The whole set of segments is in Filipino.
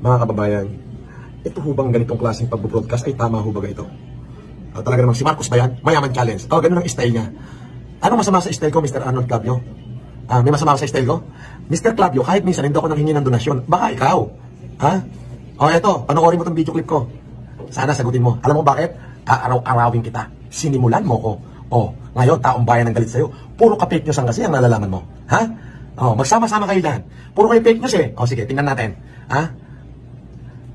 Mga kababayan, ito ho bang ganitong klaseng pag-broadcast ay tama ho ba ito? Ah, talaga namang si Marcos ba yan? Mayaman challenge. Oh, ganun ang style niya. Anong masama sa style ko, Mr. Arnold Clavio? Ah, may masama sa style ko? Mr. Clavio, kahit minsan hindi ako nanghingi ng donasyon, baka ikaw. Ha? Oh, eto, panoorin mo tong video clip ko. Sana sagutin mo. Alam mo bakit? Aaraw-arawin kita. Sinimulan mo ko. Oh, ngayon, taong bayan ang galit sa'yo. Puro ka fake news ang kasi ang nalalaman mo. Ha? Oh, magsama-sama kayo dyan. Puro kayo fake news eh. Oh, sige, tingnan natin. Ha?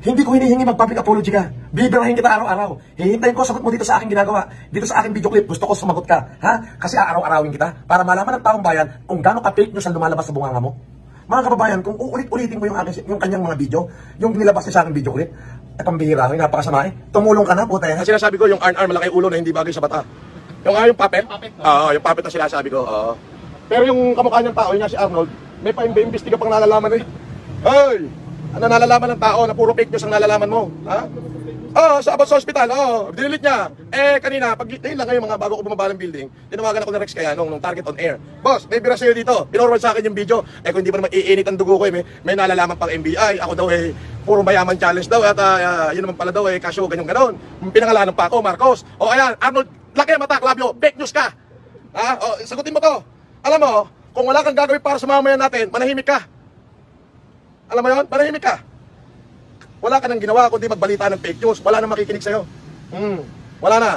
Hindi ko hinihingi mag-public apology ka. Bibirahin kita araw-araw. Hihintayin ko sagot mo dito sa aking ginagawa. Dito sa aking video clip, gusto ko sumagot ka. Ha? Kasi aaraw-arawin kita para malaman ng taong bayan kung gaano ka fake news ang lumalabas sa bunganga mo. Mga kababayan, kung uulit-ulitin mo yung, aking, yung kanyang mga video, yung nilabas niya sa aking video clip, eh pambihira, yung napakasama eh. Tumulong ka na, puta yan. Kasi sinasabi ko, yung arm-arm malaki ulo na hindi bagay sa bata. Yung, ah, yung puppet? Oo, yung puppet na sinasabi ko, oo. Pero yung kamukha niyang tao, yung nga si Arnold, may pa-imbestiga pang nalalaman eh. Hoy! Ano nalalaman ng tao na puro fake news ang nalalaman mo? Ha? Oh, sa abot sa hospital. Oh, dinilit niya. Eh, kanina, pag ayun lang ngayon mga bago ko bumaba ng building, tinawagan ako ng Rex kaya nung, nung target on air. Boss, may bira sa'yo dito. Pinorward sa akin yung video. Eh, kung hindi pa naman iinit ang dugo ko, eh, may, may nalalaman pang NBI. Ako daw eh, puro mayaman challenge daw. At uh, yun naman pala daw eh, kasyo, ganyan ganon. Pinangalanan pa ako, Marcos. O ayan, Arnold, laki ang mata, Clavio, fake news ka. Ha? O, sagutin mo to. Alam mo, kung wala kang gagawin para sa mamayan natin, manahimik ka. Alam mo yun? Manahimik ka. Wala ka nang ginawa kundi magbalita ng fake news. Wala nang makikinig sa'yo. Hmm, wala na.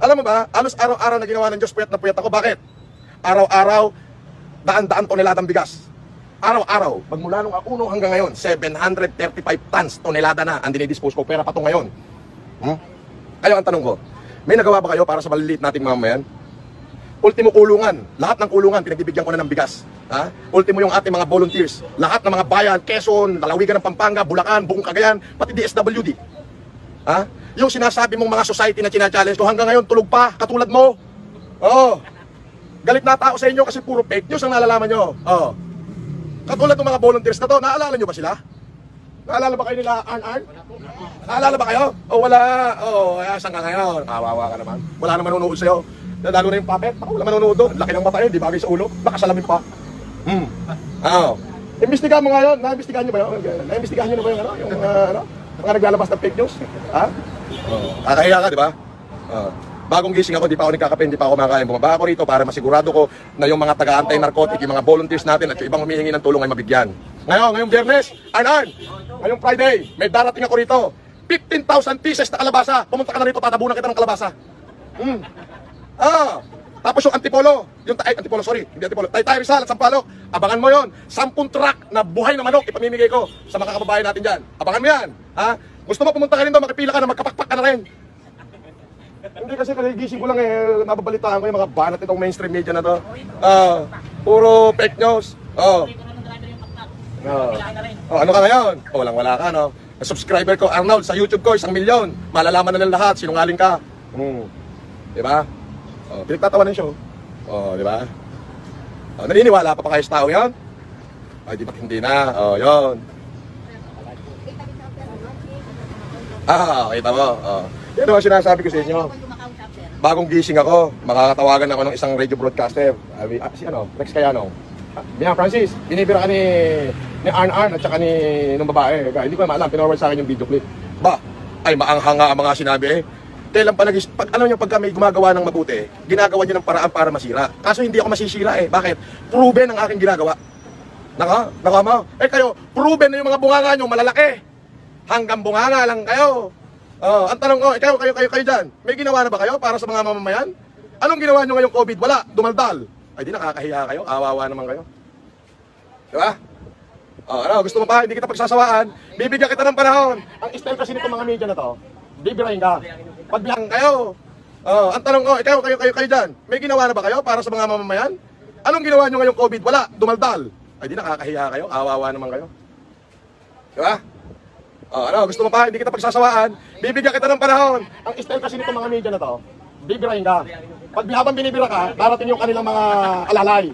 Alam mo ba, alos araw-araw na ginawa ng Diyos, puyat na puyat ako. Bakit? Araw-araw, daan-daan toneladang bigas. Araw-araw, magmula nung akuno hanggang ngayon, 735 tons tonelada na ang dinidispose ko. Pera pa to ngayon. Hmm? Kayo ang tanong ko, may nagawa ba kayo para sa maliliit nating mamamayan? Ultimo kulungan, lahat ng kulungan pinagbibigyan ko na ng bigas. Ha? Ultimo yung ating mga volunteers, lahat ng mga bayan, Quezon, Lalawigan ng Pampanga, Bulacan, buong Cagayan, pati DSWD. Ha? Yung sinasabi mong mga society na china-challenge ko hanggang ngayon tulog pa, katulad mo. Oo. Galit na tao sa inyo kasi puro fake news ang nalalaman nyo. Oo. Katulad ng mga volunteers na to, naalala nyo ba sila? Naalala ba kayo nila Arn Arn? Naalala ba kayo? O wala. O, oh, saan ka ngayon? Kawawa ka naman. Wala naman nanonood sa'yo. Lalo na yung puppet. Ako wala manonood doon. Laki ng mata yun, di bagay sa ulo. Nakasalamin pa. Hmm. Oo. Imbestigahan mo ngayon. Na-imbestigahan nyo ba yun? Na-imbestigahan nyo na ba yung ano? Yung uh, ano? Mga naglalabas ng fake news? Ha? Oo. Kakahiya ka, di ba? Oo. Bagong gising ako, di pa ako nagkakape, di pa ako kumakain. Bumaba ako rito para masigurado ko na yung mga taga-anti-narcotic, yung mga volunteers natin at yung ibang humihingi ng tulong ay mabigyan. Ngayon, ngayong biyernes, Arn Arn, ngayong Friday, may darating ako rito. 15,000 pieces na kalabasa. Pumunta ka na rito, tatabunan kita ng kalabasa. Hmm. Ah, tapos yung antipolo, yung ay, antipolo, sorry, hindi antipolo, Taytay Rizal at Sampaloc, abangan mo yon. Sampung truck na buhay na manok ipamimigay ko sa mga kababayan natin dyan. Abangan mo yan. Ha? Gusto mo pumunta ka rin doon, makipila ka na, magkapakpak ka na rin. Hindi kasi kagigising ko lang eh, mababalitaan ko yung mga banat itong mainstream media na to. Ah, puro fake news. Oh. Oh. oh, ano ka ngayon? Oh, walang wala ka, no? Subscriber ko, Arnold, sa YouTube ko, isang milyon. Malalaman na ng lahat, sinungaling ka. Hmm. Di ba? Oh, pinagtatawanan siya. Oh, di ba? Oh, naniniwala pa pa kayo sa tao yan? Ay, di ba't hindi na? Oh, yon. Ah, kita mo. Oh. Yan naman sinasabi ko sa inyo. Bagong gising ako, makakatawagan ako ng isang radio broadcaster. Abi, ah, si ano, Rex Cayano. Ah, Biyan, Francis, binibira ka ni, ni Arn Arn at saka ni nung babae. Kaya, hindi ko naman alam, pinorward sa akin yung video clip. Ba, ay maanghanga ang mga sinabi eh. Kailan pa nagis pag ano niyo pagka may gumagawa ng mabuti, ginagawa niyo ng paraan para masira. Kaso hindi ako masisira eh. Bakit? Proven ang aking ginagawa. Naka, naka mo. Eh kayo, proven na yung mga bunganga niyo malalaki. Hanggang bunganga lang kayo. Oh, ang tanong ko, ikaw, kayo, kayo, kayo dyan, may ginawa na ba kayo para sa mga mamamayan? Anong ginawa nyo ngayong COVID? Wala, dumaldal. Ay di nakakahiya kayo, awawa naman kayo. Di ba? Oh, ano, gusto mo pa, hindi kita pagsasawaan, bibigyan kita ng panahon. Ang style kasi nito mga media na to, bibirahin ka. Pagbilang kayo. Oh, ang tanong ko, ikaw, kayo, kayo, kayo dyan, may ginawa na ba kayo para sa mga mamamayan? Anong ginawa nyo ngayong COVID? Wala, dumaldal. Ay di nakakahiya kayo, awawa naman kayo. Di ba? Oh, ano, gusto mo pa, hindi kita pagsasawaan, bibigyan kita ng panahon. Ang style kasi nito mga media na to, bibirahin ka. Pag habang binibira ka, darating yung kanilang mga alalay.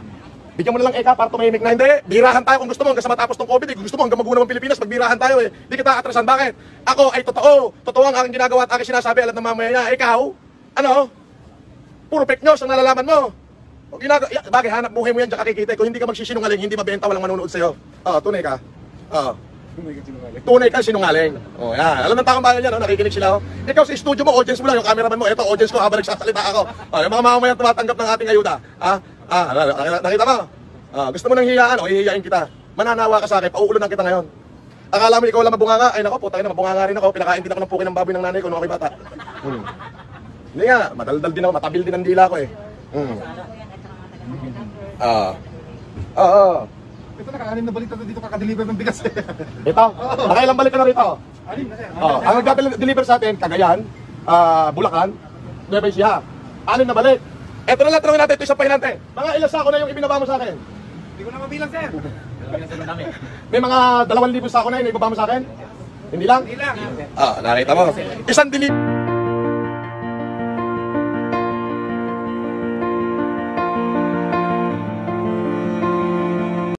Bigyan mo na lang eka para tumahimik na hindi. Birahan tayo kung gusto mo hanggang sa matapos ng COVID. Eh. Kung gusto mo hanggang magunaw ng Pilipinas, magbirahan tayo eh. Hindi kita atrasan. Bakit? Ako ay totoo. Totoo ang aking ginagawa at aking sinasabi. Alam ng mamaya niya. Ikaw, ano? Puro fake news ang nalalaman mo. O ginagawa, ya, bagay, hanap buhay mo yan, diyan kakikita. Kung hindi ka magsisinungaling, hindi mabenta, walang manonood sa'yo. Oo, tunay ka. Oo. Tunay ka sinungaling. Oh, yan. Alam ng taong bayan yan, oh, nakikinig sila. Oh. Ikaw sa studio mo, audience mo lang, yung cameraman mo. Ito, audience ko habang nagsasalita ako. Oh, yung mga mamamayan tumatanggap ng ating ayuda. Ah, ah, nakita- mo? Ah, gusto mo nang hiyaan, o hihiyain kita. Mananawa ka sa akin, pauulan kita ngayon. Akala mo ikaw lang mabunganga, ay nako, putang ina, mabunganga rin ako. Pinakain din ako ng pukin ng baboy ng nanay ko nung ako'y bata. Hmm. Hindi nga, madaldal din ako, matabil din ang dila ko eh. Hmm. Ah. Ah, ah. Ito nakaanim na balik na dito kakadeliver ng bigas eh. Ito, nakailang balik ka na rito. Anim na sir. Oh, ang nagdadeliver sa atin, Cagayan, ah, Bulacan, Nueva Ecija. Anin na balik. Ito na lang tanongin natin, ito isang pahinante. Mga ilang sako na yung ibinaba mo sa akin? Hindi ko na mabilang sir. May mga dalawang libo sako na yun, ibaba mo sa akin? Hindi lang? Hindi lang. Ah, nakita mo. Isang deliver.